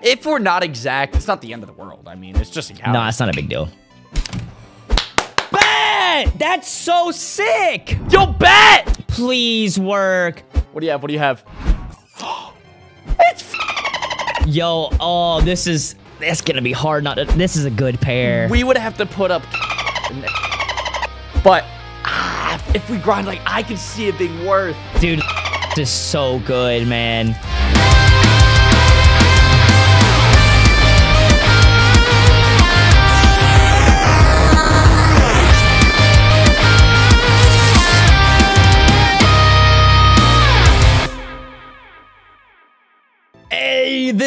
If we're not exact, it's not the end of the world. I mean, it's just a count. No, it's not a big deal. Bet! That's so sick! Yo, bet! Please work. What do you have? What do you have? It's Yo, oh, this is that's gonna be hard not to, this is a good pair. We would have to put up. But ah, if we grind, like, I can see it being worth. Dude, this is so good, man.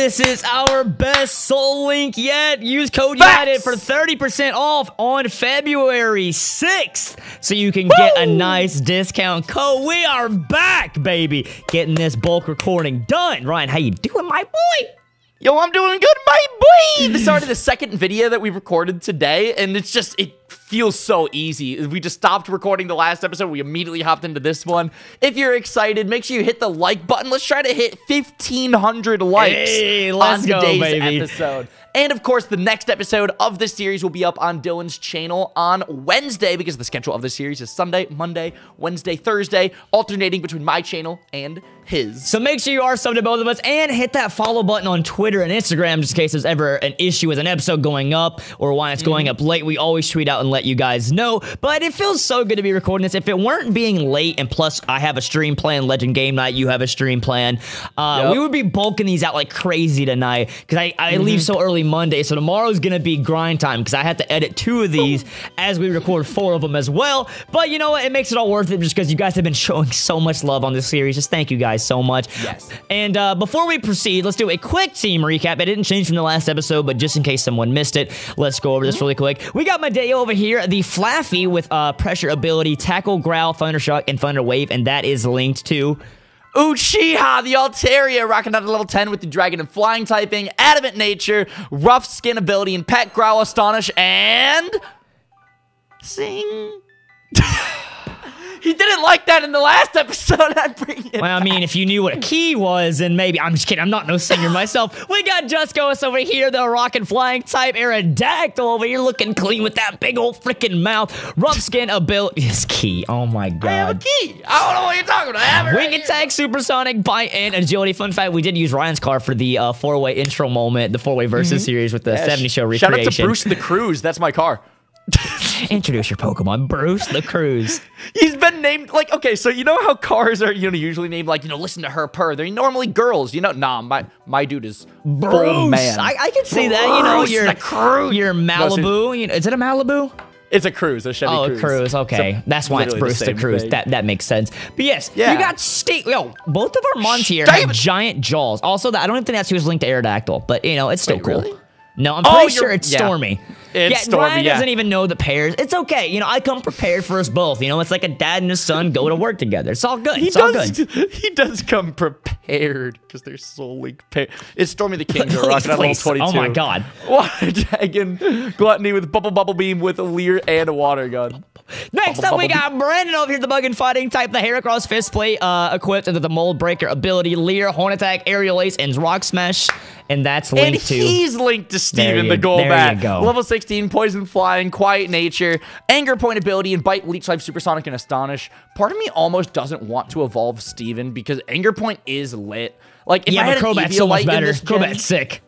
This is our best Soul Link yet. Use code. United for 30% off on February 6th so you can get a nice discount code. We are back, baby. Getting this bulk recording done. Ryan, how you doing, my boy? Yo, I'm doing good, my boy. This is already the second video that we've recorded today, and it's just it feels so easy. We just stopped recording the last episode. We immediately hopped into this one. If you're excited, make sure you hit the like button. Let's try to hit 1,500 likes Hey, let's on go, today's baby. episode. And of course, the next episode of this series will be up on Dylan's channel on Wednesday because the schedule of this series is Sunday, Monday, Wednesday, Thursday, alternating between my channel and his. So make sure you are subbed to both of us and hit that follow button on Twitter and Instagram just in case there's ever an issue with an episode going up or why it's going up late. We always tweet out and let you guys know. But it feels so good to be recording this. If it weren't being late and plus I have a stream plan, Legend Game Night, you have a stream plan, uh, Yep. we would be bulking these out like crazy tonight because I, I leave so early Monday. So tomorrow's going to be grind time because I have to edit two of these as we record four of them as well. But you know what? It makes it all worth it just because you guys have been showing so much love on this series. Just thank you guys so much. Yes. And uh, before we proceed, let's do a quick team recap. It didn't change from the last episode, but just in case someone missed it, let's go over this really quick. We got Medeo over here, the Flaaffy with uh, pressure ability, tackle, growl, thunder shock, and thunder wave, and that is linked to. Uchiha, the Altaria, rocking out to level 10 with the Dragon and Flying typing, Adamant Nature, Rough Skin ability, and Peck Growl Astonish, and... Sing. he didn't like that in the last episode. I'd bring it. Well, I mean, if you knew what a key was, then maybe. I'm just kidding. I'm not no singer myself. We got Juscos over here, the rock and flying type. Aerodactyl over here looking clean with that big old freaking mouth. Rough skin ability. is key. Oh my I have a god. key. I don't know what you're talking about. I have it right Wing here. supersonic, bite, and agility. Fun fact: we did use Ryan's car for the uh, four-way intro moment, the four-way versus series with the Yeah, 70 show recreation. Shout out to Bruce the Cruise. That's my car. Introduce your Pokemon, Bruce the Cruise. He's been named like okay, so you know how cars are you know usually named like you know listen to her purr. They're normally girls, you know. Nah, my my dude is full Bruce. man. I, I can see that. You know, Bruce your the Cruise. your No, Malibu. you know, is it a Malibu? It's a cruise, a Chevy Oh, cruise. a cruise. Okay, So, that's why it's Bruce the, same Cruise. thing. That that makes sense. But yes, Yeah. you got state. Yo, both of our Mons here Steven. have giant jaws. Also, that I don't even think that's who's linked to Aerodactyl, but you know, it's still Wait, cool. really? No, I'm Oh, pretty sure it's yeah. Stormy. It's yeah, Stormy, Ryan yeah. doesn't even know the pairs. It's okay. You know, I come prepared for us both. You know, it's like a dad and his son go to work together. It's all good. He It's all good. He does come prepared because they're solely paired. It's Stormy the King. Please, rocking level twenty-two. Oh my god. Water Dragon, Gluttony with Bubble Bubble Beam with a Leer and a Water Gun. Next Bubble, up, we got Brandon over here, the bug and fighting type, the Heracross fist plate, uh, equipped with the mold breaker ability, Leer, Horn Attack, Aerial Ace, and Rock Smash. And that's And linked to. he's linked to Steven the there you go. Level 16, Poison Flying, Quiet Nature, Anger Point ability, and Bite, Leech Life, Supersonic, and Astonish. Part of me almost doesn't want to evolve Steven because Anger Point is lit. Like, if I had but Crobat's so much better. Crobat's sick.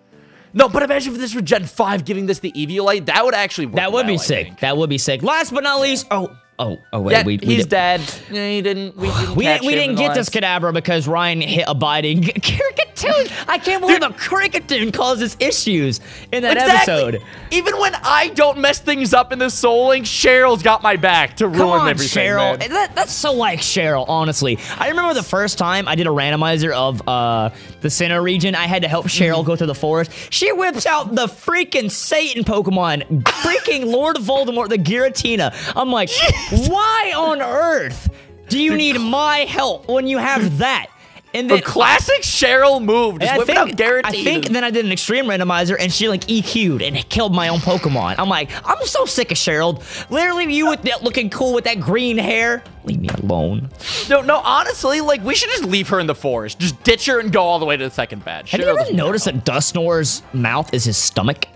No, but imagine if this were Gen 5 giving this the Eviolite. That would actually work That would be I sick. think. That would be sick. Last but not least, oh, oh, oh, wait, Yeah, we, we he's dead. Yeah, he didn't. We didn't. We, catch we him didn't get this Kadabra because Ryan hit a biting Kricketune. I can't believe a Kricketune causes issues in that Exactly. episode. Even when I don't mess things up in the Soul Link, Cheryl's got my back to Come ruin on, everything. Cheryl. That, that's so like Cheryl, honestly. I remember the first time I did a randomizer of uh, the Sinnoh region. I had to help. Cheryl go through the forest. She whips out the freaking Satan Pokemon, freaking Lord Voldemort, the Giratina. I'm like, why on earth do you need my help when you have that? And The then classic Cheryl move. Just and I it think, I think then I did an extreme randomizer and she like EQ'd and killed my own Pokemon. I'm like, I'm so sick of Cheryl. Literally, you with that looking cool with that green hair. Leave me alone. No, no, honestly, like, we should just leave her in the forest. Just ditch her and go all the way to the second badge. Have you ever noticed that Dusknoir's mouth is his stomach?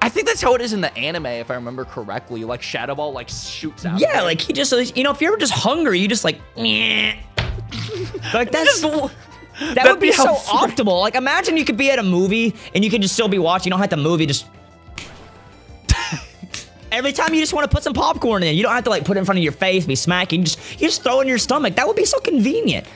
I think that's how it is in the anime, if I remember correctly. Like, Shadow Ball, like, shoots out. Yeah, like he just, you know, if you're ever just hungry, you just like, like that's. That That'd would be, be so optimal. Like, imagine you could be at a movie and you could just still be watching. You don't have the movie just. Every time you just want to put some popcorn in, you don't have to like put it in front of your face, be smacking. You just you just throw it in your stomach. That would be so convenient.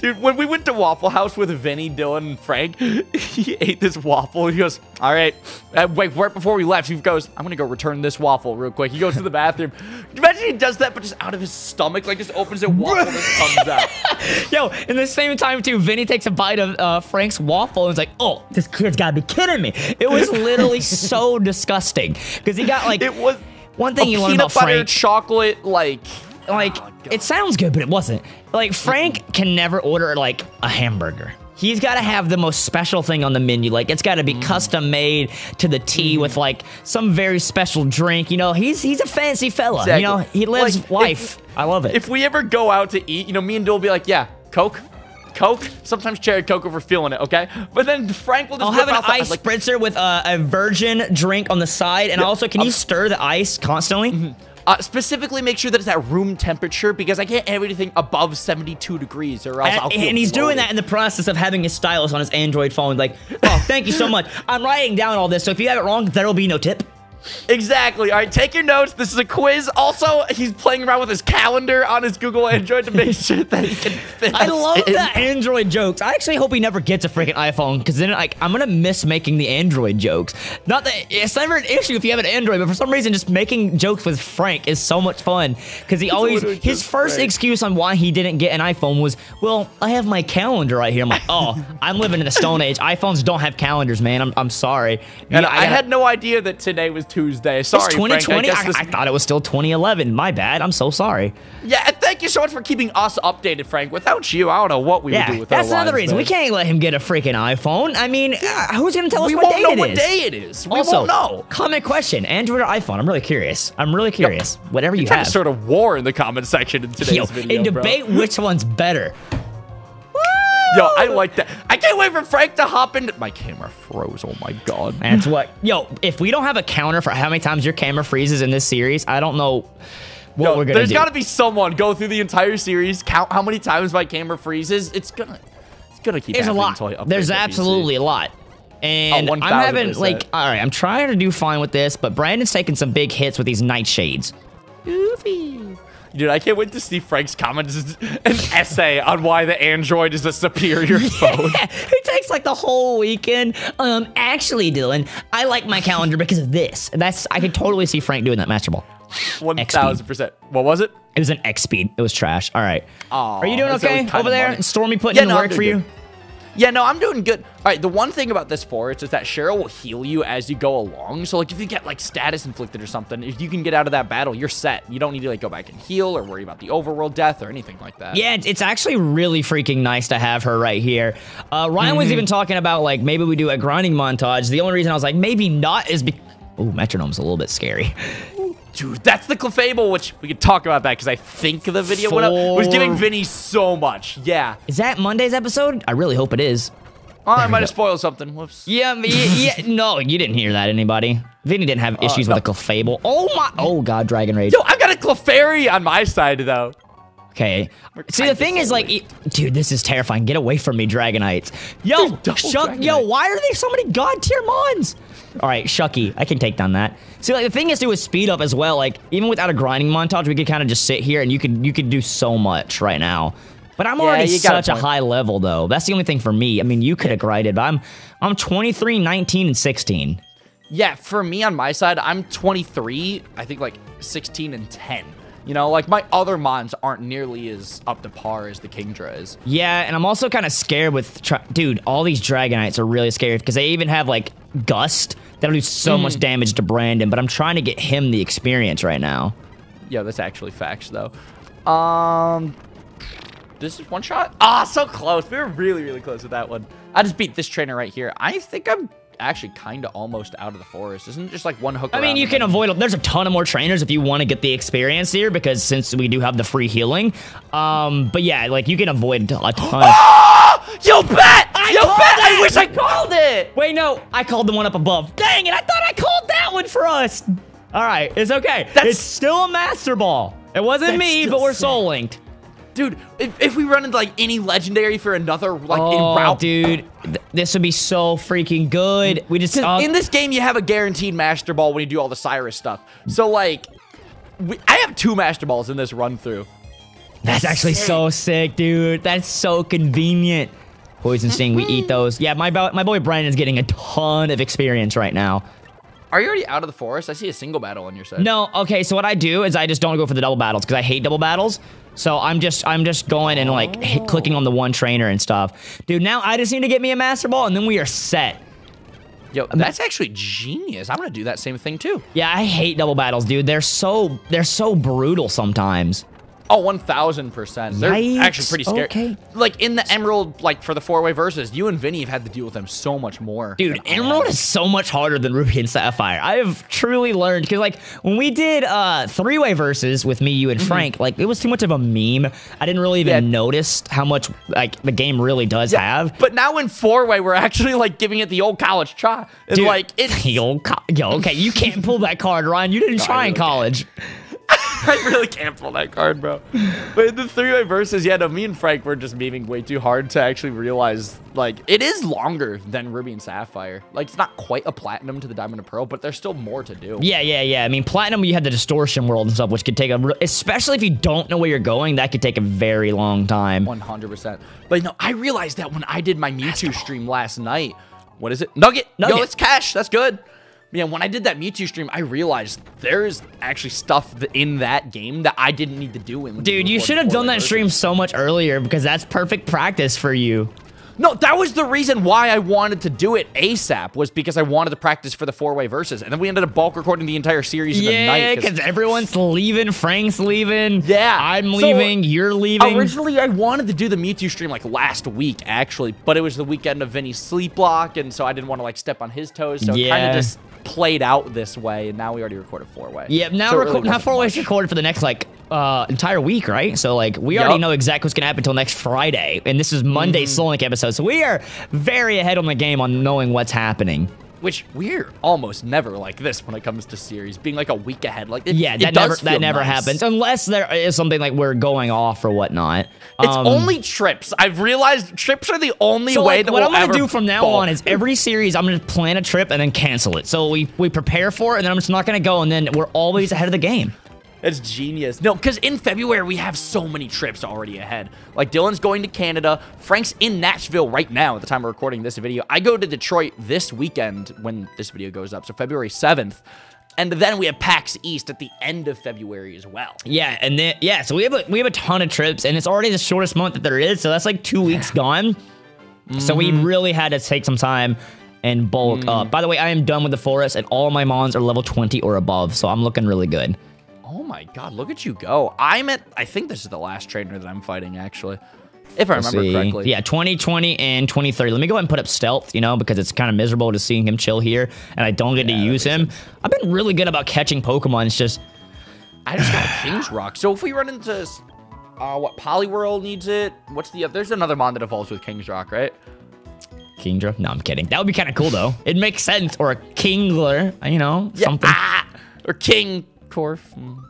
Dude, when we went to Waffle House with Vinny, Dylan, and Frank, he ate this waffle. He goes, all right. Uh, wait, right before we left, he goes, I'm going to go return this waffle real quick. He goes to the bathroom. Imagine he does that, but just out of his stomach, like just opens it, waffle just comes out. Yo, in the same time too, Vinny takes a bite of uh, Frank's waffle and is like, "Oh, this kid's gotta be kidding me." It was literally so disgusting because he got like It was one thing you learn peanut about butter Frank. chocolate, like, like Oh, it sounds good, but it wasn't. Like Frank can never order like a hamburger. He's got to have the most special thing on the menu. Like it's got to be Mm. custom made to the T with like some very special drink. You know, he's he's a fancy fella. Exactly. You know, he lives Like, if- life. I love it. if we ever go out to eat, you know, me and Dill will be like, yeah, Coke. Coke, sometimes cherry Coke if we're feeling it, okay? But then Frank will just I'll have an ice like, spritzer with a, a virgin drink on the side, and Yeah, also, can you um, stir the ice constantly? Uh, specifically, make sure that it's at room temperature because I can't have anything above 72 degrees or else I'll And, feel and he's doing that in the process of having his stylus on his Android phone. Like, oh, thank you so much. I'm writing down all this, so if you have it wrong, there will be no tip. Exactly. All right, take your notes. This is a quiz. Also, he's playing around with his calendar on his Google Android to make sure that he can fit. I love in. the Android jokes. I actually hope he never gets a freaking iPhone because then like I'm gonna miss making the Android jokes. Not that it's never an issue if you have an Android, but for some reason just making jokes with Frank is so much fun because he always his first Frank. excuse on why he didn't get an iPhone was, well, I have my calendar right here. I'm like, oh, I'm living in the Stone Age. iPhones don't have calendars, man. I'm, I'm sorry. And Yeah, I, gotta- had no idea that today was Tuesday. It's Sorry, Frank. 2020. I I, this- I thought it was still 2011. My bad. I'm so sorry. yeah, and thank you so much for keeping us updated, Frank. Without you, I don't know what we would Yeah, do with that's another lives, reason. We can't let him get a freaking iPhone. I mean, uh, who's gonna tell us We what won't day it what is? day it is. We also, won't know. comment question: Android or iPhone? I'm really curious. I'm really curious. Whatever you Kind have. sort of war in the comment section in today's Yo, video, and bro. debate which one's better. Yo, I like that. I can't wait for Frank to hop into. My camera froze. Oh my god. That's what. Yo, if we don't have a counter for how many times your camera freezes in this series, I don't know what Yo, we're gonna there's do. got to be someone go through the entire series, count how many times my camera freezes. It's gonna, it's gonna keep. There's a lot. There's the PC. absolutely a lot. Oh, and Oh, I'm having 1000%. like, all right, I'm trying to do fine with this, but Brandon's taking some big hits with these nightshades. Goofy. Dude, I can't wait to see Frank's comment. Just an essay on why the Android is a superior phone. It takes like the whole weekend. Um, actually, Dylan, I like my calendar because of this. And that's I could totally see Frank doing that Master Ball. One thousand percent. What was it? It was an X speed. It was trash. All right. Aw, Are you doing okay over there? And Stormy putting Yeah, in no, work for doing you? Yeah, no, I'm doing good. All right, the one thing about this forest is that Cheryl will heal you as you go along. So, like, if you get, like, status inflicted or something, if you can get out of that battle, you're set. You don't need to, like, go back and heal or worry about the overworld death or anything like that. Yeah, it's- actually really freaking nice to have her right here. Uh, Ryan was even talking about like maybe we do a grinding montage. The only reason I was like maybe not is because oh metronome's a little bit scary. Dude, that's the Clefable, which we could talk about that because I think the video went up. was giving Four- Vinny so much. Yeah. Is that Monday's episode? I really hope it is. Oh, I might have spoiled something. Whoops. Yeah, but yeah, no, you didn't hear that. Anybody? Vinny didn't have oh, issues no. with a Clefable. Oh my! Oh god, Dragon Rage. Yo, I got a Clefairy on my side, though. Okay. See, the thing is, like, slowly. dude, this is terrifying. Get away from me, Dragonites. Yo, Dude, Shuck, yo, why are there so many god tier mons? All right, Shucky, I can take down that. See, like, the thing is, too, with speed up as well. Like, even without a grinding montage, we could kind of just sit here and you could you could do so much right now. But I'm Yeah, already got a such a high level, though. That's the only thing for me. I mean, you could have grinded, but I'm I'm 23, 19, and 16. Yeah, for me on my side, I'm 23. I think like 16 and 10. You know, like my other mons aren't nearly as up to par as the Kingdra is. Yeah, and I'm also kind of scared with, dude. All these Dragonites are really scary because they even have like Gust that'll do so Hmm. much damage to Brandon. But I'm trying to get him the experience right now. Yeah, that's actually facts though. Um, this is one shot. Ah, so close. We were really, really close with that one. I just beat this trainer right here. I think I'm actually kind of almost out of the forest. Isn't it just like one hook? I mean, you can avoid. There's a ton of more trainers if you want to get the experience here, because since we do have the free healing. Um, but yeah, like you can avoid a ton. You bet! you called bet! I wish I called it! Wait, no, I called the one up above. Dang it! I thought I called that one for us. All right, it's okay. That's- it's still a master ball. It wasn't me, but we're soul linked. Dude, if, if we run into like any legendary for another like in Oh, route, dude, th- this would be so freaking good. We just 'Cause uh, in this game you have a guaranteed master ball when you do all the Cyrus stuff. So like, we, I have two master balls in this run through. That's actually so sick, dude. That's so convenient. Poison sting, we eat those. Yeah, my bo- my boy Brian is getting a ton of experience right now. Are you already out of the forest? I see a single battle on your side. No, okay. So what I do is I just don't go for the double battles because I hate double battles. So I'm just I'm just going and like hit, clicking on the one trainer and stuff, dude. Now I just need to get me a master ball and then we are set. Yo, that's actually genius. I'm gonna do that same thing too. Yeah, I hate double battles, dude. They're so they're so brutal sometimes. Oh, 1000%. They're Yikes, actually pretty scary. okay. Like in the Emerald, like for the four-way versus, you and Vinny have had to deal with them so much more. Dude, Emerald is so much harder than Ruby and Sapphire. I have truly learned because, like, when we did uh three-way verses with me, you, and Frank, like, it was too much of a meme. I didn't really even Mm-hmm. Yeah. notice how much like the game really does have. But now in four-way, we're actually like giving it the old college try. And Dude, like it's yo, co- yo, okay, you can't pull that card, Ryan. You didn't try in really college. I really can't pull that card, bro. But in the three-way versus, yeah, no, me and Frank were just memeing way too hard to actually realize, like, it is longer than Ruby and Sapphire. Like, it's not quite a platinum to the Diamond and Pearl, but there's still more to do. Yeah, yeah, yeah. I mean, platinum, you had the distortion world and stuff, which could take a, especially if you don't know where you're going, that could take a very long time. 100%. But no, I realized that when I did my Mewtwo stream last night. What is it? Nugget. Nugget. Yo, it's cash. That's good. Yeah, when I did that Mewtwo stream, I realized there's actually stuff in that game that I didn't need to do. In Dude, you should have done that stream so much earlier because that's perfect practice for you. No, that was the reason why I wanted to do it ASAP was because I wanted to practice for the four-way verses, and then we ended up bulk recording the entire series in a Yeah, night. because everyone's leaving. Frank's leaving. Yeah, I'm so leaving. you're leaving. Originally, I wanted to do the Mewtwo stream like last week, actually, but it was the weekend of Vinny's sleep block, and so I didn't want to like step on his toes. So it kind of just played out this way, and now we already recorded four way. yeah, now So really now four ways recorded for the next like uh entire week, right? So like we already know exactly what's gonna happen until next Friday, and this is Monday's. Soul episode. So we are very ahead on the game on knowing what's happening. Which we're almost never like this when it comes to series, being like a week ahead. Like it, Yeah, that never that never nice. happens unless there is something like we're going off or whatnot. It's Um, only trips. I've realized trips are the only So way like, that what we'll I'm gonna do from now on is every series I'm gonna plan a trip and then cancel it. So we we prepare for it and then I'm just not gonna go and then we're always ahead of the game. It's genius. No, because in February we have so many trips already ahead. Like Dylan's going to Canada. Frank's in Nashville right now at the time of recording this video. I go to Detroit this weekend when this video goes up, so February 7th. And then we have PAX East at the end of February as well. Yeah, and then yeah, so we have a we have a ton of trips and it's already the shortest month that there is. So that's like two weeks gone. So we Mm-hmm. really had to take some time and bulk Mm. up. By the way, I am done with the forest and all my mons are level 20 or above. So I'm looking really good. Oh my god, look at you go. I'm at, I think this is the last trainer that I'm fighting, actually. If I remember correctly. Yeah, 2020 and 2030. Let me go ahead and put up stealth, you know, because it's kind of miserable to seeing him chill here and I don't get Yeah, to use him. I've been really good about catching Pokemon. It's just I just got a King's Rock. So if we run into, uh, what, Poliwhirl needs it? What's the, there's another mon that evolves with King's Rock, right? Kingdra. No, I'm kidding. That would be kind of cool though. It makes sense. Or a Kingler, you know, Yeah, something. Ah! Or King Corf. Mm.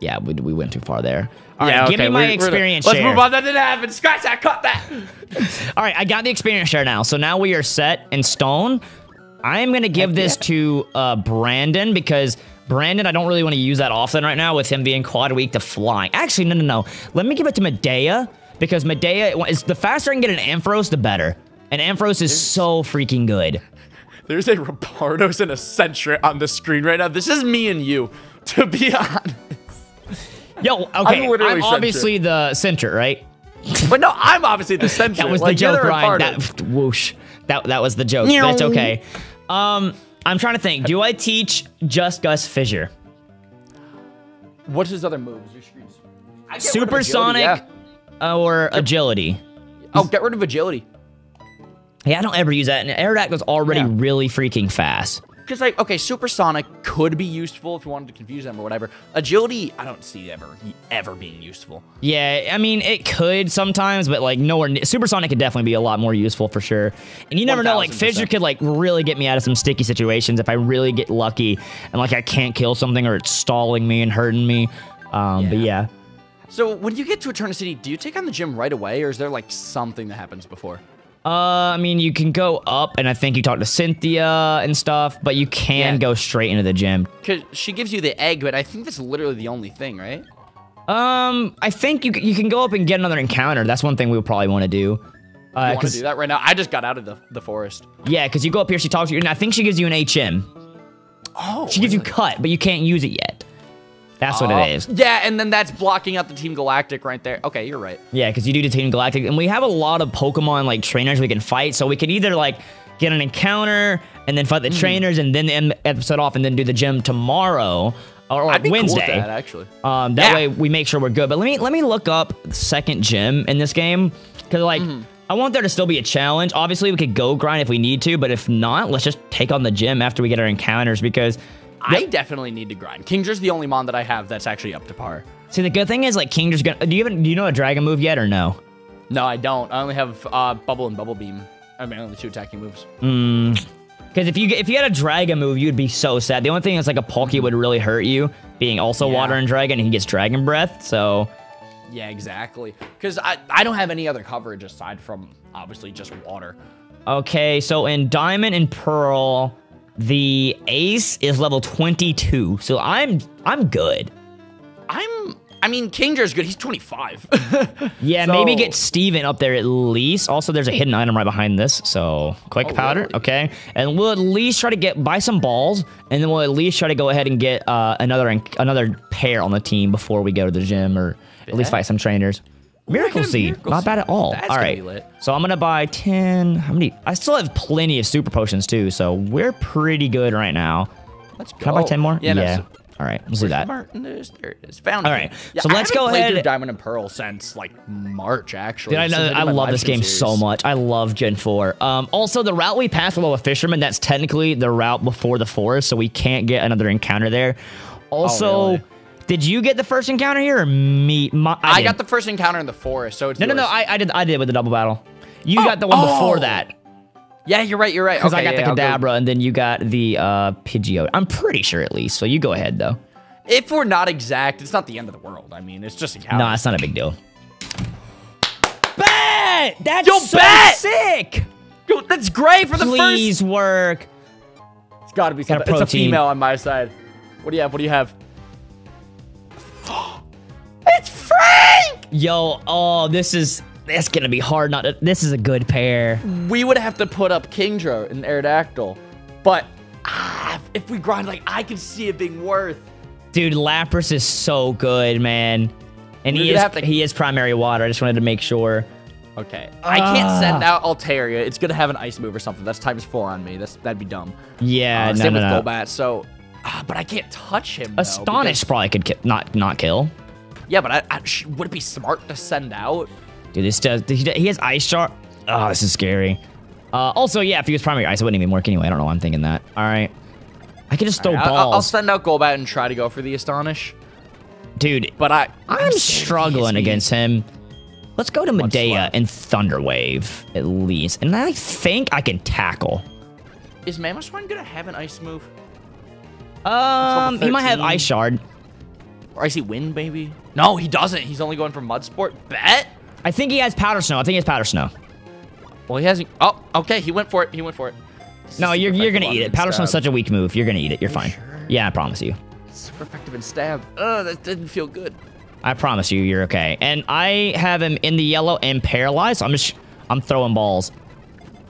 Yeah, we, we went too far there. All right, yeah, give me my we're- we're- experience Let's share. move on. That didn't happen. Scratch that. Cut that. All right, I got the experience share now. So now we are set in stone. I am going to give this to uh, Brandon because Brandon, I don't really want to use that often right now with him being quad weak to flying. Actually, no, no, no. Let me give it to Medea because Medea is the faster I can get an Ampharos, the better. And Ampharos is so freaking good. There's a Rapardos and a Sentret on the screen right now. This is me and you, to be honest. Yo, okay, I'm, literally Sentret. obviously the center, right? But no, I'm obviously the Sentret. That was like, the joke, Ryan. That whoosh. That that was the joke. But it's okay. Um, I'm trying to think. Do I teach just Gus Fissure? What's his other moves? Your screens. I get rid of agility, Supersonic. yeah. or agility. Oh, get rid of agility. Yeah, I don't ever use that. And Aerodactyl's already Yeah. really freaking fast. Because like, okay, supersonic could be useful if you wanted to confuse them or whatever. Agility, I don't see ever ever being useful. Yeah, I mean, it could sometimes, but like nowhere. Supersonic could definitely be a lot more useful for sure. And you never know, like 1000%. Fissure could like really get me out of some sticky situations if I really get lucky and like I can't kill something or it's stalling me and hurting me. Um, But yeah. So when you get to Eterna City, do you take on the gym right away, or is there like something that happens before? Uh, I mean, you can go up, and I think you talk to Cynthia and stuff, but you can Yeah. go straight into the gym. Because she gives you the egg, but I think that's literally the only thing, right? Um, I think you you can go up and get another encounter. That's one thing we would probably want to do. Uh, want to do that right now? I just got out of the, the forest. yeah, because you go up here, she talks to you, and I think she gives you an HM. Oh, She gives you cut, but you can't use it yet. That's what it is. Yeah, and then that's blocking out the Team Galactic right there. Okay, you're right. Yeah, because you do the Team Galactic, and we have a lot of Pokemon like trainers we can fight, so we could either like get an encounter and then fight the trainers, and then end the episode off, and then do the gym tomorrow or, be Wednesday. cool that, actually. Um, that Yeah. way we make sure we're good. But let me let me look up second gym in this game because like Mm-hmm. I want there to still be a challenge. Obviously, we could go grind if we need to, but if not, let's just take on the gym after we get our encounters because. I definitely need to grind. Kingdra's the only mon that I have that's actually up to par. See, the good thing is like Kingdra's gonna. Do you even do you know a dragon move yet or no? No, I don't. I only have uh, Bubble and Bubble Beam. I mean, only two attacking moves. Mm. Because if you if you had a dragon move, you'd be so sad. The only thing is like a Palkia would really hurt you, being also Yeah. water and dragon, and he gets dragon breath. So Yeah, exactly. Because I, I don't have any other coverage aside from obviously just water. okay, so in Diamond and Pearl, the Ace is level 22. So I'm I'm good. I'm. I mean, Kingdra's good. He's 25. Yeah, So- maybe get Steven up there at least. Also, there's a hidden item right behind this. So quick Oh, powder, really? okay. And we'll at least try to get buy some balls, and then we'll at least try to go ahead and get uh, another another pair on the team before we go to the gym, or at least fight some trainers. Miracle Seed, Miracle not bad at all. That's all lit. so I'm gonna buy ten. How many? I still have plenty of super potions too, so we're pretty good right now. Let's go. Can I buy ten more? Yeah. no, so- all right, let's do that. Martin is there. It is found. All right, Yeah, so let's go ahead- Diamond and Pearl since like March, actually. Dude, I know. I love this game so much. I love Gen 4. Um, also, the route we passed below a fisherman, that's technically the route before the forest, so we can't get another encounter there. Also, Oh, really? Did you get the first encounter here or me? My, I, didn't. got the first encounter in the forest, so it's No, no, no. I, I did. I did with the double battle. You Oh, got the one before oh. that yeah, you're right. You're right. because Okay, I got yeah, the go- Kadabra, and then you got the uh, Pidgeot. I'm pretty sure at least. So you go ahead though. If we're not exact, it's not the end of the world. I mean, it's just a cow. No, it's not a big deal. Bet! That's Yo, so bet! sick. Yo, that's great for the Please first. work. It's got to be something. It's a female on my side. What do you have? What do you have? Yo, oh, this is that's gonna be hard. Not to, this is a good pair. We would have to put up Kingdra and Aerodactyl, but ah, if we grind, like I can see it being worth. Dude, Lapras is so good, man. And We're he is to- he is primary water. I just wanted to make sure. Okay. I can't Ah. send out Altaria. It's gonna have an ice move or something. That's times four on me. That's that'd be dumb. Yeah, Uh, no, same no, with no. Golbat. So, ah, but I can't touch him. though, Astonish because- probably could ki- not not kill. Yeah, but I, I, sh- would it be smart to send out? Dude, this does. He, he has ice shard. Oh, this is scary. Uh, also, yeah, if he was primary ice, it wouldn't even work anyway. I don't know why I'm thinking that. All right, I can just throw Alright, I'll- I'll, I'll send out Golbat and try to go for the Astonish. dude. But I, I'm scared struggling he hits me. against him. Let's go to Medea and Thunder Wave at least, and I think I can tackle. Is Mamoswine gonna have an ice move? Um, he might have ice shard. Or Icy Wind, maybe? No, he doesn't. He's only going for Mud Sport. Bet? I think he has powder snow. I think he has powder snow. Well, he hasn't. Oh, okay. He went for it. He went for it. No, you're you're gonna eat it. Powder snow's stab. such a weak move. You're gonna eat it. You're fine. sure? Yeah, I promise you. Super effective and stab. Oh, that didn't feel good. I promise you, you're okay. And I have him in the yellow and paralyzed. I'm just I'm throwing balls.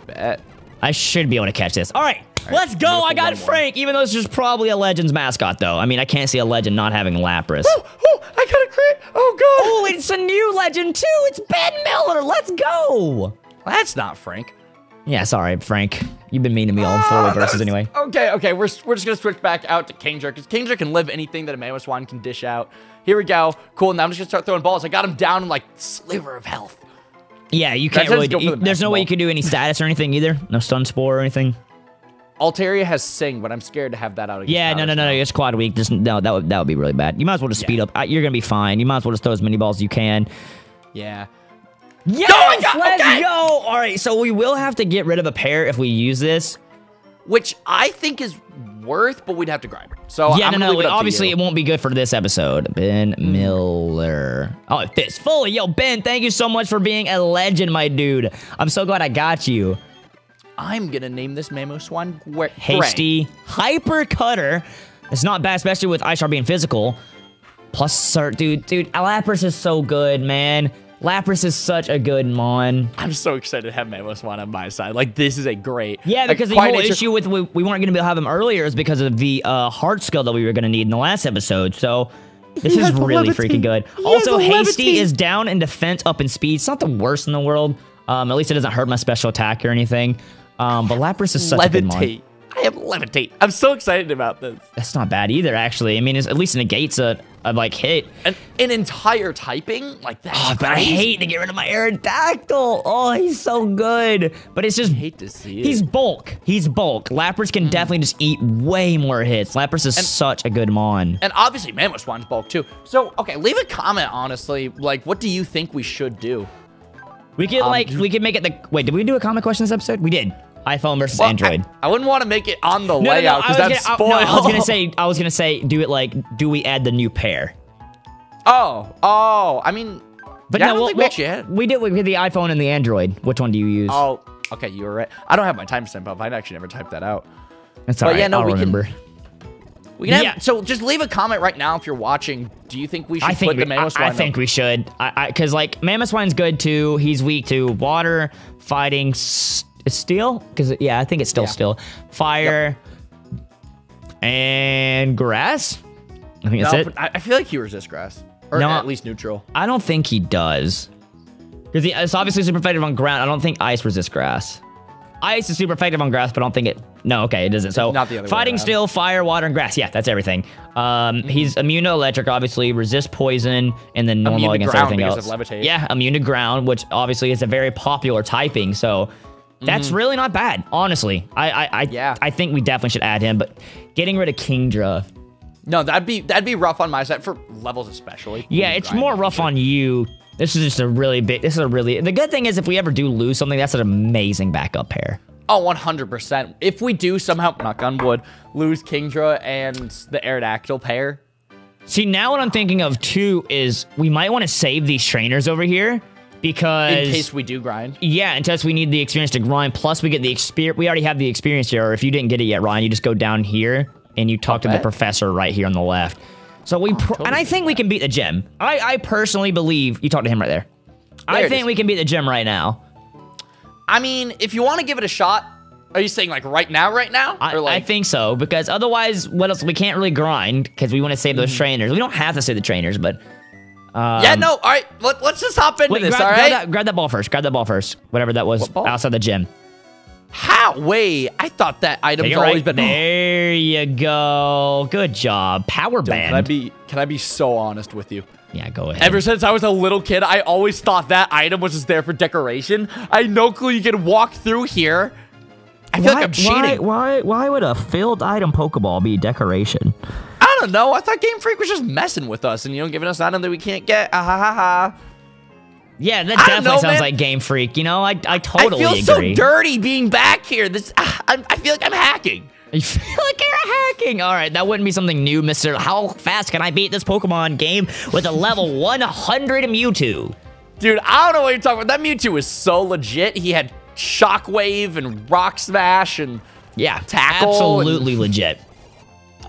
Bet. I should be able to catch this. All right, let's go. beautiful I got one more. Frank. Even though this is probably a Legends mascot, though. I mean, I can't see a Legend not having Lapras. Oh, I got a crit. Oh, God. oh, it's a new Legend too. It's Ben Miller. Let's go. That's not Frank. Yeah, sorry, Frank. You've been mean to me all four Ah, verses anyway. Okay, okay, we're, we're just gonna switch back out to Kingdra because Kingdra can live anything that a Mamoswine can dish out. Here we go. Cool. Now I'm just gonna start throwing balls. I got him down in like sliver of health. Yeah, you can't really. go Do, for the there's no way you can do any status or anything either. No stun spore or anything. Altaria has Sing, but I'm scared to have that out Yeah, no, no, no, no. It's quad weak. Just no, that would that would be really bad. You might as well just speed up. Uh, You're gonna be fine. You might as well just throw as many balls as you can. Yeah. Yes, my God, let's okay. go. All right, so we will have to get rid of a pair if we use this. Which I think is worth, but we'd have to grind. So Yeah, I'm no, no. it up Obviously, it won't be good for this episode. Ben Miller. Oh, it fits fully. Yo, Ben, thank you so much for being a legend, my dude. I'm so glad I got you. I'm gonna name this Mamoswine Gwe- Gray. Hasty hyper cutter. It's not bad, especially with Ice Shard being physical. Plus, sir, dude, dude, Lapras is so good, man. Lapras is such a good mon. I'm so excited to have Mamoswine on my side. Like this is a great. Yeah, like, because the Quiet whole issue with we, we weren't going to be able to have him earlier is because of the uh, heart skill that we were going to need in the last episode. So this He is really levitate. freaking good. He Also, hasty levitate. is down in defense, up in speed. It's not the worst in the world. Um, at least it doesn't hurt my special attack or anything. Um, but Lapras is such a good mon. levitate. I have levitate. I'm so excited about this. That's not bad either, actually. I mean, it's, at least negates a, a like hit. An, an entire typing like that. Oh, but I hate to get rid of my Aerodactyl. Oh, he's so good. But it's just hate to see it. He's bulk. He's bulk. Lapras can definitely just eat way more hits. Lapras is such a good mon. And obviously, Mamoswine's bulk too. So, okay, leave a comment, honestly. Like, what do you think we should do? We could Um, like we could make it the wait. Did we do a comment question this episode? We did. iPhone versus Well, Android. I, I wouldn't want to make it on the no, no, no, layout I because was that's gonna- I- spoiled. no, I was gonna say. I was gonna say. Do it like. Do we add the new pair? Oh, oh, I mean, But yeah, no, I don't we'll- think we we'll- actually had. we did. We did the iPhone and the Android. Which one do you use? Oh, okay, you were right. I don't have my timestamp up. I actually never typed that out. That's but all right. yeah, no, I'll we can- We can have, Yeah. So just leave a comment right now if you're watching. Do you think we should I think put we, the I, Mamoswine? I think we should. I because like Mamoswine's good too. He's weak to water, fighting, it's steel. Because yeah, I think it's still Yeah. steel. Fire and grass. I think that's it. I, feel like he resists grass, or No. at least neutral. I don't think he does. Because it's obviously super effective on ground. I don't think ice resists grass. Ice is super effective on grass, but I don't think it. No, okay, it doesn't. So Not the other fighting still, fire, water, and grass. Yeah, that's everything. Um, he's immune to electric, obviously, resist poison, and then normal against everything else. Yeah, immune to ground, which obviously is a very popular typing. So that's mm-hmm. really not bad, honestly. I I I. Yeah. I think we definitely should add him, but getting rid of Kingdra. No, that'd be that'd be rough on my side for levels especially. Yeah, it's more rough on you. This is just a really big. This is a really. The good thing is, if we ever do lose something, that's an amazing backup pair. Oh, 100%. If we do somehow, knock on wood, lose Kingdra and the Aerodactyl pair, See, now what I'm thinking of too is we might want to save these trainers over here because in case we do grind. yeah, in case we need the experience to grind. Plus, we get the experience. We already have the experience here. Or if you didn't get it yet, Ryan, you just go down here and you talk to the professor right here on the left. So we pro- totally and I think we can beat the gym. I I personally believe you talk to him right there. I There it think we can beat the gym right now. I mean, if you want to give it a shot, are you saying like right now, right now? I, like, I think so because otherwise, what else? We can't really grind because we want to save those mm-hmm. trainers. We don't have to save the trainers, but um, yeah, no, all right, let, us just hop into Wait, this, grab, all grab that, grab that ball first. Grab that ball first. Whatever that was What outside the gym. How? Wait, I thought that item's always right been. there. You go. Good job. Power Can I band. be? Can I be so honest with you? yeah, go ahead. Ever since I was a little kid, I always thought that item was just there for decoration. I no clue you could walk through here. I feel like I'm cheating. Why? Why would a filled item Pokeball be decoration? I don't know. I thought Game Freak was just messing with us and you know giving us an item that we can't get. Ah, ha ha ha. Yeah, that I definitely know, sounds man. like Game Freak. You know, I I totally agree. I feel agree. so dirty being back here. This ah, I, I feel like I'm hacking. You feel like you're hacking. All right, that wouldn't be something new, Mister. How fast can I beat this Pokemon game with a level 100 Mewtwo? Dude, I don't know what you're talking about. That Mewtwo is so legit. He had Shockwave and Rock Smash and Yeah, Tackle absolutely legit.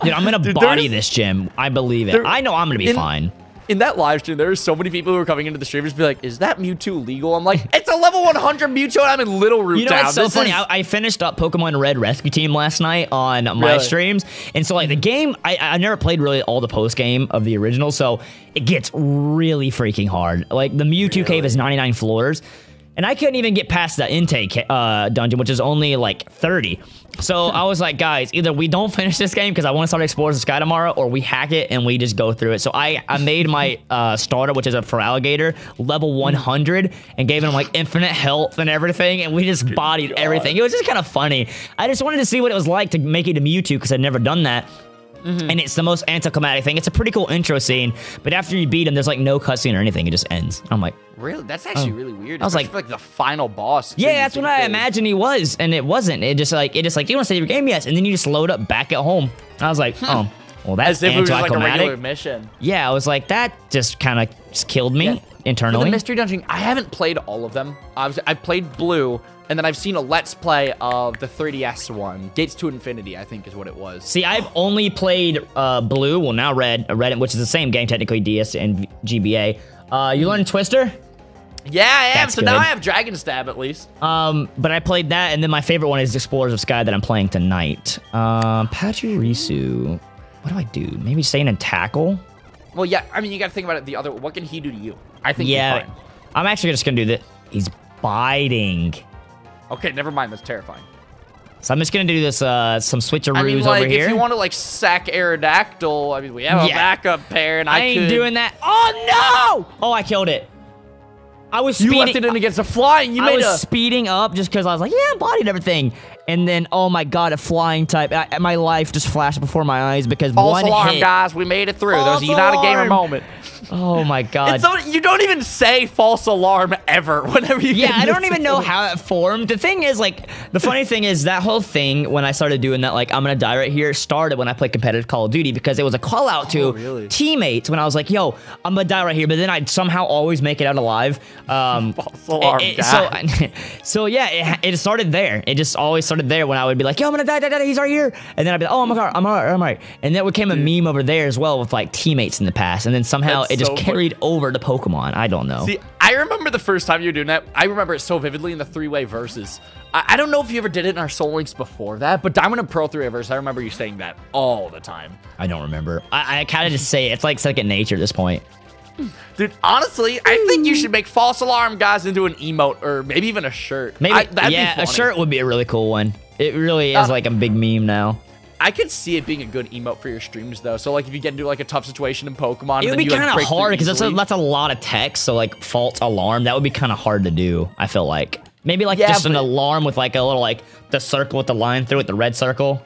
Dude, I'm gonna Dude, body this gym. I believe it. I know I'm gonna be in- fine. in that live stream, there were so many people who were coming into the stream streamers be like, "Is that Mewtwo legal?" I'm like, "It's a level 100 Mewtwo, and I'm in Littleroot You know Town." what's so This funny? is- I, I finished up Pokemon Red Rescue Team last night on my Really? streams, and so like the mm-hmm. game, I I never played really all the post game of the original, so it gets really freaking hard. Like the Mewtwo cave Really? is 99 floors. And I couldn't even get past the intake uh, dungeon, which is only like 30. So I was like, guys, either we don't finish this game because I want to start Explorers of Sky tomorrow, or we hack it and we just go through it. So I, I made my uh, starter, which is a for alligator, level 100, and gave him like infinite health and everything, and we just bodied everything. It was just kind of funny. I just wanted to see what it was like to make it a Mewtwo because I'd never done that. Mm-hmm. And it's the most anticlimactic thing. It's a pretty cool intro scene, but after you beat him, there's like no cutscene or anything. It just ends. I'm like, Really? That's actually oh. really weird. I was like- for, like the final boss. too. yeah, that's what I imagined he was, and it wasn't. It just like it just like you want to save your game, yes, and then you just load up back at home. I was like, oh, well, that's As if it was like a anticlimactic. mission. yeah, I was like, that just kind of killed me Yeah. For the mystery dungeon, I haven't played all of them. I've, I played Blue, and then I've seen a Let's Play of the 3DS one, Gates to Infinity, I think is what it was. See, I've only played uh, Blue, well now Red, uh, Red, which is the same game technically, DS and GBA. Uh, you learned Twister. Yeah, I am. That's So now. I have Dragon Stab at least. Um, but I played that, and then my favorite one is Explorers of Sky that I'm playing tonight. Um, Pachirisu. What do I do? Maybe stay in and tackle. Well, yeah. I mean, you got to think about it. The other, what can he do to you? I think Yeah, fine. I'm actually just gonna do this. He's biting, Okay, never mind. That's terrifying. so I'm just gonna do this. Uh, some switcheroos I mean, like over here. if you want to like sack Aerodactyl, I mean, we have a Yeah. backup pair, and I, I ain't could, doing that. Oh no! Oh, I killed it. I was You speeding. left it in against a flying. You I made was a. speeding up just because I was like, yeah, bodied everything. And then, oh my god, a flying type. I, my life just flashed before my eyes because False one alarm, hit. guys. We made it through. That was False a not a gamer moment. Oh my god. So, you don't even say false alarm ever whenever you yeah, I don't even know how it formed. The thing is, like, the funny thing is that whole thing when I started doing that, like, I'm gonna die right here, started when I played competitive Call of Duty because it was a call out oh, to Oh, really? teammates when I was like, "Yo, I'm gonna die right here," but then I'd somehow always make it out alive. Um, it- it- guy. so, so yeah, it, it started there. It just always started there when I would be like, "Yo, I'm gonna die, die, die, he's right here," and then I'd be like, "Oh my god, I'm alright, I'm alright," and that became a meme over there as well with like teammates in the past, and then somehow That's it just so carried over to Pokemon. I don't know. See, I remember the first time you were doing that. I remember it so vividly in the three-way verses. I, I don't know if you ever did it in our Soul Links before that, but Diamond and Pearl three-way verse, I remember you saying that all the time. I don't remember. I, I kind of just say it. it's like second nature at this point. Dude, honestly, I think you should make false alarm guys into an emote or maybe even a shirt. Maybe I, yeah, a shirt would be a really cool one. It really is Uh, like a big meme now. I could see it being a good emote for your streams though. So like if you get into like a tough situation in Pokemon, It and would be like, kind of through hard because that's a, that's a lot of text. So like false alarm, that would be kind of hard to do. I feel like maybe like Yeah, just an alarm with like a little like the circle with the line through it, the red circle.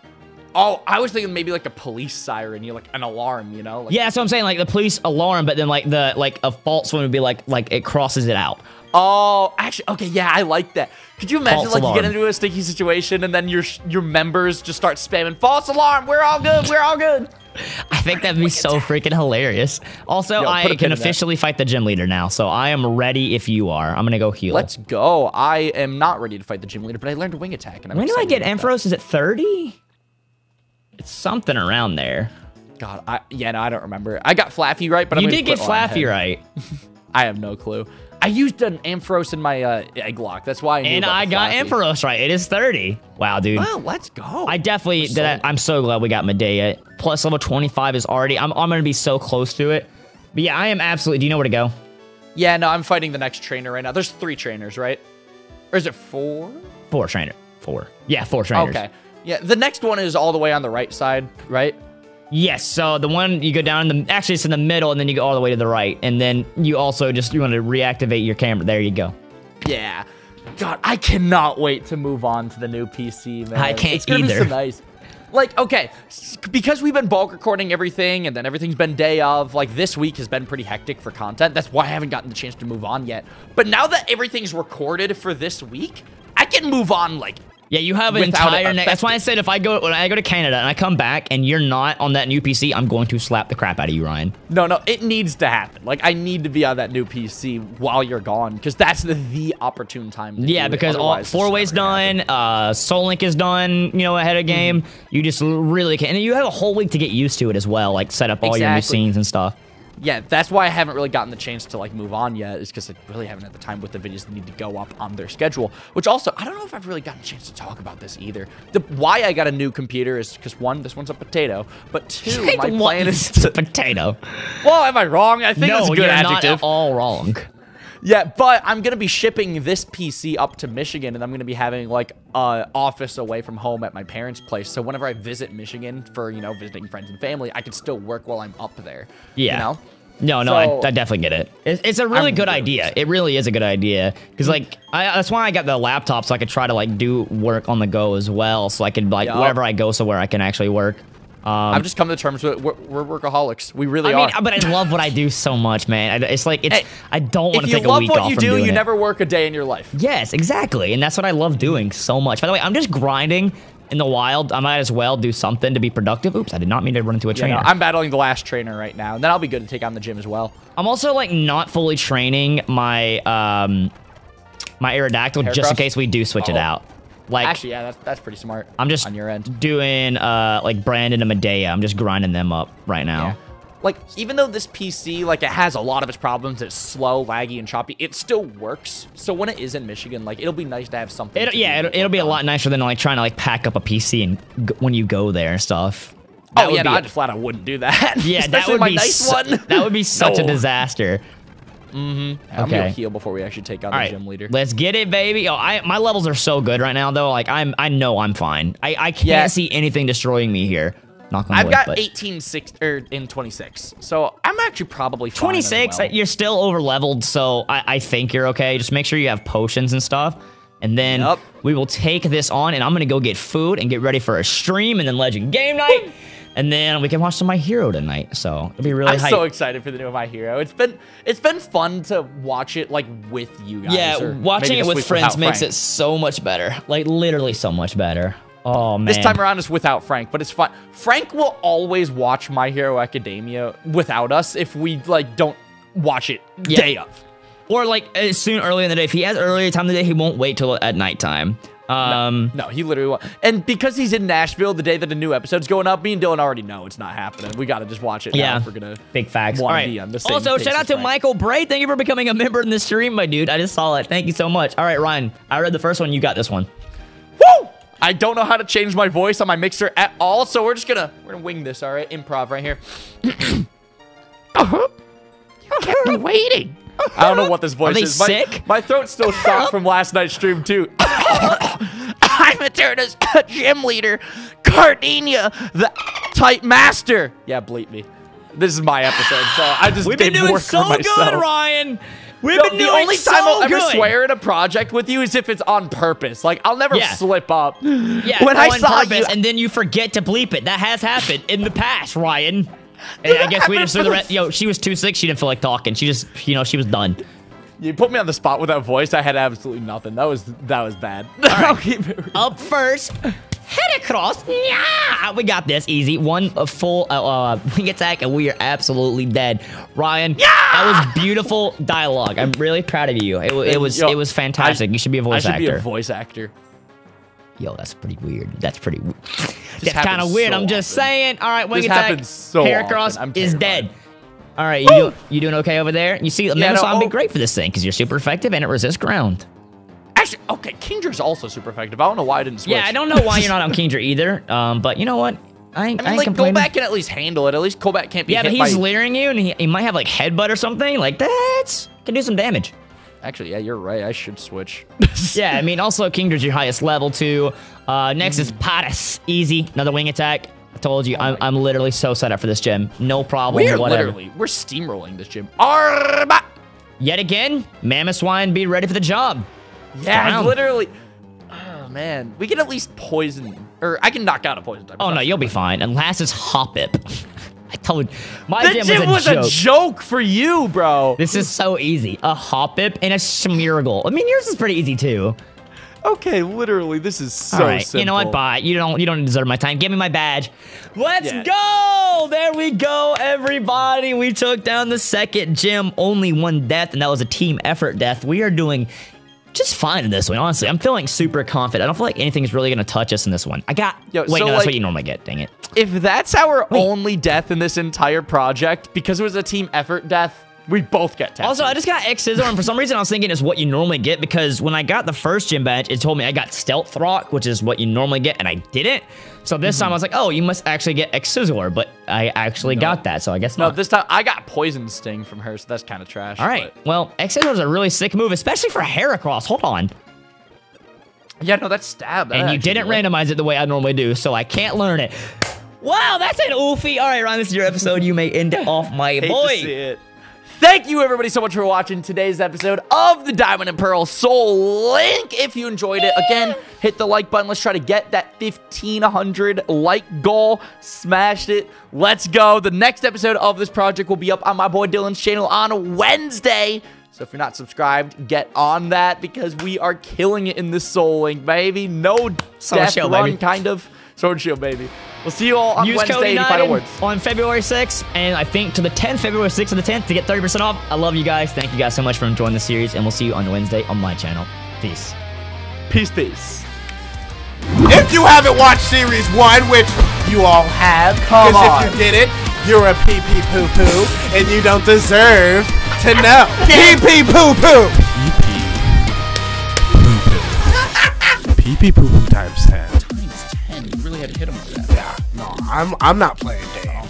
Oh, I was thinking maybe like a police siren, you like an alarm, you know? Like, Yeah, that's what I'm saying. Like the police alarm, but then like the like a false one would be like like it crosses it out. Oh, actually, okay, yeah, I like that. Could you imagine False like you get into a sticky situation and then your your members just start spamming false alarm? We're all good. We're all good. I think that'd be so freaking hilarious. Also, Yo, I can officially fight the gym leader now, so I am ready if you are. I'm gonna go heal. Let's go. I am not ready to fight the gym leader, but I learned wing attack. And I'm When do I get. Ampharos? Is it 30? It's something around there. God, I, yeah, no, I don't remember. I got Flaaffy right, but I'm you did get Flaaffy right. I have no clue. I used an Ampharos in my uh, Egglocke. That's why I And I got Flaaffy. Ampharos right. It is 30. Wow, dude. Well, let's go. I definitely did. I, I'm so glad we got Medea. Plus level 25 is already. I'm, I'm gonna be so close to it. But yeah, I am absolutely. Do you know where to go? yeah, no, I'm fighting the next trainer right now. There's three trainers, right? Or is it four? Four trainer. Four. Yeah, four trainers. Okay. Yeah, the next one is all the way on the right side, right? Yes. So the one you go down in the actually it's in the middle, and then you go all the way to the right, and then you also just you want to reactivate your camera. There you go. Yeah. God, I cannot wait to move on to the new PC, man. I can't it's gonna Be so nice. Like, okay, because we've been bulk recording everything, and then everything's been day of. Like, this week has been pretty hectic for content. That's why I haven't gotten the chance to move on yet. But now that everything's recorded for this week, I can move on. Like, Yeah, you have an entire. Ne- that's why I said if I go when I go to Canada and I come back and you're not on that new PC, I'm going to slap the crap out of you, Ryan. no, no, it needs to happen. Like, I need to be on that new PC while you're gone, because that's the, the opportune time. To Yeah, because all four ways happen. done, uh, Soul Link is done, you know, ahead of game. You just really can, and you have a whole week to get used to it as well, like set up all your new scenes and stuff. Yeah, that's why I haven't really gotten the chance to like move on yet, is because I really haven't had the time with the videos that need to go up on their schedule. Which also, I don't know if I've really gotten a chance to talk about this either. The why I got a new computer is because one, this one's a potato, but two, my plan is to. potato. Well, am I wrong? I think no, that's a good you're adjective. not at all wrong. Yeah, but I'm gonna be shipping this PC up to Michigan, and I'm gonna be having like a office away from home at my parents' place. So whenever I visit Michigan for you know visiting friends and family, I can still work while I'm up there. Yeah. You know. No, no, So- I, I definitely get it. It's, it's a really I'm good idea. It really is a good idea because like I, that's why I got the laptop so I could try to like do work on the go as well. So I could like Yup. wherever I go, somewhere I can actually work. Um, I've just come to terms with it. We're, we're workaholics. We really I mean, are. but I love what I do so much, man. I, it's like it's. Hey, I don't want to you take a love week what off you from do, doing you it. never work a day in your life. Yes, exactly, and that's what I love doing so much. By the way, I'm just grinding in the wild. I might as well do something to be productive. Oops, I did not mean to run into a You trainer. know, I'm battling the last trainer right now, and then I'll be good to take on the gym as well. I'm also like not fully training my um my Aerodactyl just in case we do switch it Oh. out. Like Actually, yeah, that's that's pretty smart. I'm just on your end. doing uh like Brandon and Medea. I'm just grinding them up right now. Yeah. Like, even though this PC, like, it has a lot of its problems, it's slow, laggy, and choppy, it still works. So when it is in Michigan, like, it'll be nice to have something. It, to yeah, it'll, it'll be a lot nicer than like trying to like pack up a PC and g- when you go there and stuff. That Oh yeah, no, I just flat out wouldn't do that. yeah, that would my be nice su- one. That would be such a disaster. Mm-hmm. I'm Okay. gonna heal before we actually take on All the right, gym leader. let's get it, baby. Oh, I my levels are so good right now though. Like I'm, I know I'm fine. I I can't Yeah. see anything destroying me here. Knock on I've wood, got but- 18 six er, or in 26, so I'm actually probably fine 26 well. you're still over leveled so I, I think you're okay just make sure you have potions and stuff and then Yup. we will take this on and i'm gonna go get food and get ready for a stream and then legend game night and then we can watch some my hero tonight so it'll be really I'm hype. so excited for the new My Hero. It's been it's been fun to watch it like with you guys. yeah watching it with friends makes Frank. it so much better like literally so much better oh man This time around is without Frank, but it's fun. Frank will always watch My Hero Academia without us if we like don't watch it Yeah. day of. or like as soon early in the day if he has earlier time of the day he won't wait till at nighttime um No, he literally won't. And because he's in Nashville the day that a new episode's going up, me and Dylan already know it's not happening. We got to just watch it. now Yeah. if we're gonna Big facts. All right. on the same also, shout out to Frank. Michael Bray. Thank you for becoming a member in the stream, my dude. I just saw it. Thank you so much. All right, Ryan. I read the first one. You got this one. Woo! I don't know how to change my voice on my mixer at all, so we're just gonna we're gonna wing this. All right, improv right here. you kept me waiting. I don't know what this voice they is. My, sick? my throat's still shot from last night's stream too. I'm Eterna's gym leader, Gardenia, the type master. Yeah, bleep me. This is my episode, so I just We've been doing work so for myself. good, Ryan. We've No, been the doing only so time I'll ever good. swear in a project with you is if it's on purpose. Like I'll never Yeah. slip up. Yeah, when I saw purpose, you, and then you forget to bleep it. That has happened in the past, Ryan. And I guess we just threw the rest. Yo, she was too sick. She didn't feel like talking. She just, you know, she was done. you put me on the spot with that voice. I had absolutely nothing. That was that was bad. I'll keep it real. Up first, Heracross. Yeah, we got this easy. One a full uh, uh, wing attack, and we are absolutely dead. Ryan, that was beautiful dialogue. I'm really proud of you. It, it was Yo, it was fantastic. I- you should be a I voice should actor. be a voice actor. Yo, that's pretty weird. That's pretty. That's kind of weird. so I'm just often. saying. All right, wing This attack. so Heracross is dead. All right, you do, you doing okay over there? You see, the Yeah, yeah, no, would be oh. great for this thing because you're super effective and it resists ground. Actually, okay, Kingdra's also super effective. I don't know why I didn't switch. Yeah, I don't know why you're not on Kingdra either. Um, but you know what? I ain't, I I mean, ain't like, back and at least handle it. At least Kobat can't be Yeah, but he's by... leering you, and he, he might have like headbutt or something. Like that's can do some damage. Actually, yeah, you're right. I should switch. Yeah, I mean, also Kingdra's your highest level too. Uh, next is Paras, easy, another wing attack. I told you, I'm, I'm literally so set up for this gym. No problem. We're whatever. literally we're steamrolling this gym. Arba! Yet again, Mamoswine, be ready for the job. Yeah, Down. literally. Oh man, we can at least poison, or I can knock out a poison type. Oh no, you'll be fine. Unless it's Hoppip. I told my The gym, was, a, joke. joke for you, bro. this is so easy. A Hoppip and a Smeargle. I mean, yours is pretty easy too. Okay, literally, this is so All right, simple. you know what? Bye. You don't. You don't deserve my time. Give me my badge. Let's Yeah. go. There we go, everybody. We took down the second gym. Only one death, and that was a team effort death. We are doing just fine in this one. Honestly, I'm feeling super confident. I don't feel like anything is really gonna touch us in this one. I got. Yo, wait, so, no, that's like- what you normally get. Dang it. If that's our only death in this entire project, because it was a team effort death, We both get tattoos. Also, I just got X Scissor, and for some reason I was thinking it's what you normally get because when I got the first gym badge, it told me I got Stealth Rock, which is what you normally get, and I didn't. So this time I was like, oh, you must actually get X but I actually got that, so I guess no, not. this time I got Poison Sting from her, so that's kind of trash. All right, but- well, is a really sick move, especially for Heracross. Hold on. Yeah, no, that's stab. That and you didn't did. randomize it the way I normally do, so I can't learn it. Wow, that's an oofy. All right, Ryan, this is your episode. You may end it off, my Hate boy. Thank you, everybody, so much for watching today's episode of the Diamond and Pearl Soul Link. If you enjoyed it, again, hit the like button. Let's try to get that 1,500 like goal. Smashed it. Let's go. The next episode of this project will be up on my boy Dylan's channel on Wednesday. So if you're not subscribed, get on that because we are killing it in this Soul Link, baby. No Sword death Shield, run, baby. kind of. Sword Shield, baby. We'll see you all on Use Wednesday. code final words? on February 6th, and I think to the 10th, February 6th to the 10th to get 30% off. I love you guys. Thank you guys so much for enjoying the series, and we'll see you on Wednesday on my channel. Peace. Peace, peace. If you haven't watched series one, which you all have, Come because if you didn't, you're a pee pee poo poo, and you don't deserve to know. pee pee poo poo. Pee pee poo poo times ten. Times 10. Had to hit him with that. Yeah, no, I'm I'm not playing. Dave.